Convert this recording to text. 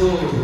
o